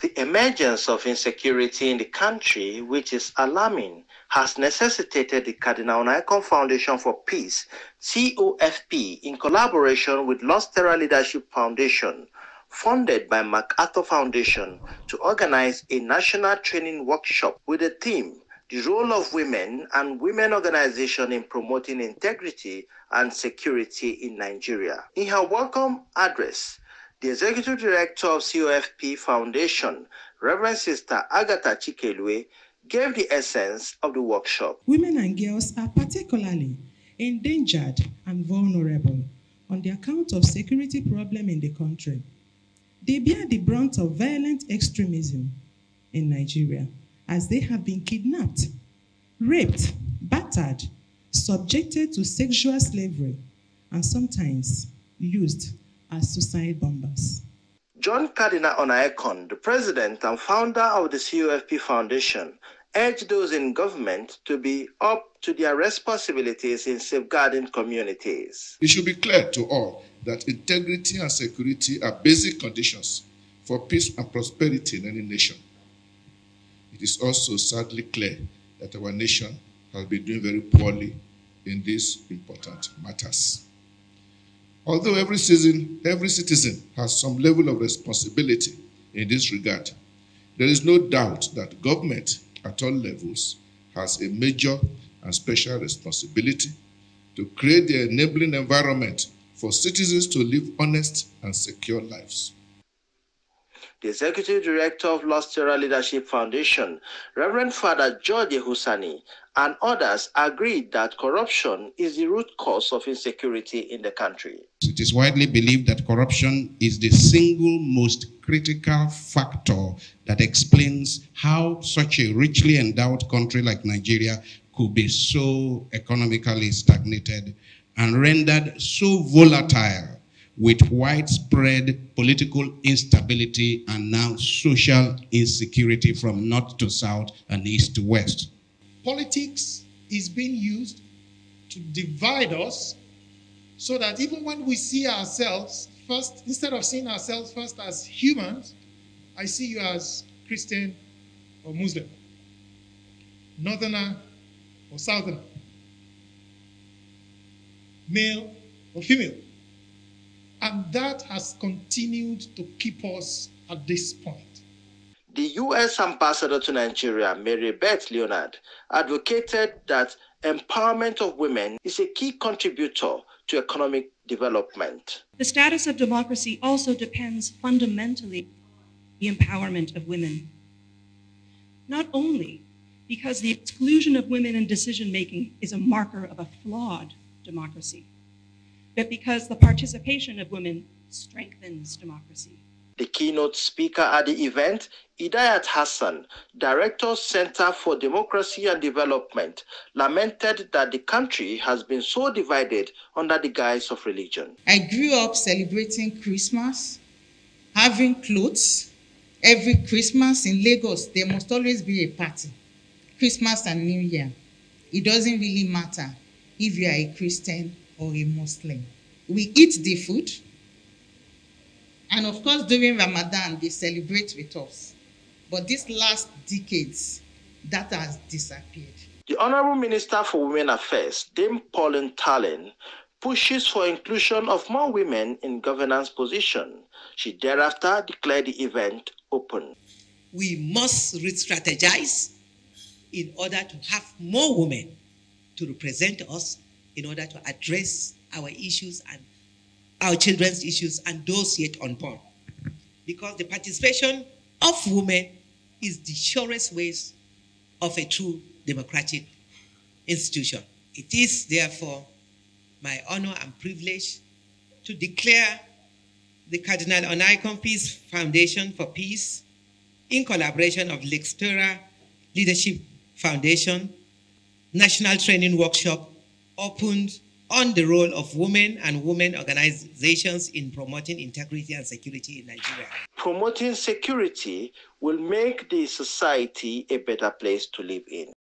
The emergence of insecurity in the country, which is alarming, has necessitated the Cardinal Onaiyekan Foundation for Peace, COFP, in collaboration with Lux Terra Leadership Foundation, funded by MacArthur Foundation, to organize a national training workshop with the theme the role of women and women organization in promoting integrity and security in Nigeria. In her welcome address, the Executive Director of COFP Foundation, Reverend Sister Agatha Chikelue, gave the essence of the workshop. Women and girls are particularly endangered and vulnerable on the account of security problem in the country. They bear the brunt of violent extremism in Nigeria as they have been kidnapped, raped, battered, subjected to sexual slavery, and sometimes used as suicide bombers. John Cardinal Onaiyekan, the president and founder of the COFP Foundation, urged those in government to be up to their responsibilities in safeguarding communities. It should be clear to all that integrity and security are basic conditions for peace and prosperity in any nation. It is also sadly clear that our nation has been doing very poorly in these important matters. Although every citizen, every citizen has some level of responsibility in this regard, there is no doubt that government at all levels has a major and special responsibility to create the enabling environment for citizens to live honest and secure lives the Executive Director of Lux Terra Leadership Foundation, Reverend Father George Ehusani, and others agreed that corruption is the root cause of insecurity in the country. It is widely believed that corruption is the single most critical factor that explains how such a richly endowed country like Nigeria could be so economically stagnated and rendered so volatile with widespread political instability and now social insecurity from north to south and east to west. Politics is being used to divide us so that even when we see ourselves first, instead of seeing ourselves first as humans, I see you as Christian or Muslim, Northerner or Southerner, male or female. And that has continued to keep us at this point. The U.S. ambassador to Nigeria, Mary Beth Leonard, advocated that empowerment of women is a key contributor to economic development. The status of democracy also depends fundamentally on the empowerment of women. Not only because the exclusion of women in decision making is a marker of a flawed democracy, but because the participation of women strengthens democracy. The keynote speaker at the event, Idayat Hassan, Director Center for Democracy and Development, lamented that the country has been so divided under the guise of religion. I grew up celebrating Christmas, having clothes. Every Christmas in Lagos, there must always be a party. Christmas and New Year. It doesn't really matter if you are a Christian or a Muslim. We eat the food, and of course, during Ramadan, they celebrate with us. But these last decades, that has disappeared. The Honorable Minister for Women Affairs, Dame Pauline Tallen, pushes for inclusion of more women in governance position. She thereafter declared the event open. We must re-strategize in order to have more women to represent us in order to address our issues and our children's issues and those yet unborn. Because the participation of women is the surest ways of a true democratic institution. It is therefore my honor and privilege to declare the Cardinal Onaiyekan Peace Foundation for Peace in collaboration of Terra Leadership Foundation National Training Workshop opened on the role of women and women organizations in promoting integrity and security in Nigeria. Promoting security will make the society a better place to live in.